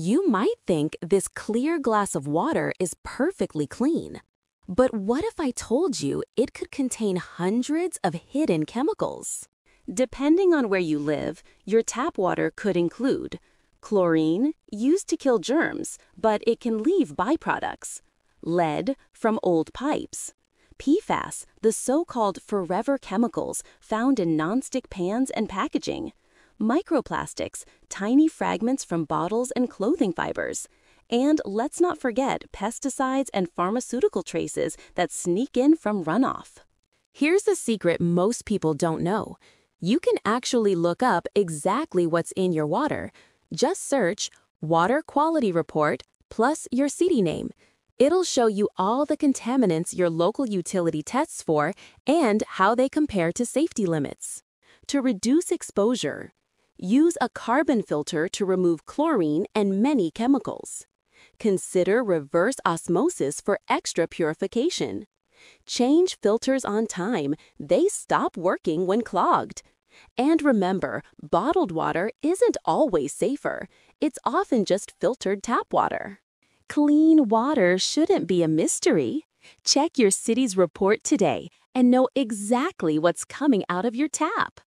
You might think this clear glass of water is perfectly clean. But what if I told you it could contain hundreds of hidden chemicals? Depending on where you live, your tap water could include chlorine, used to kill germs, but it can leave byproducts, lead from old pipes, PFAS, the so-called forever chemicals found in nonstick pans and packaging, microplastics, tiny fragments from bottles and clothing fibers, and let's not forget pesticides and pharmaceutical traces that sneak in from runoff. Here's the secret most people don't know. You can actually look up exactly what's in your water. Just search Water Quality Report plus your city name. It'll show you all the contaminants your local utility tests for and how they compare to safety limits. To reduce exposure, use a carbon filter to remove chlorine and many chemicals. Consider reverse osmosis for extra purification. Change filters on time. They stop working when clogged. And remember, bottled water isn't always safer. It's often just filtered tap water. Clean water shouldn't be a mystery. Check your city's report today and know exactly what's coming out of your tap.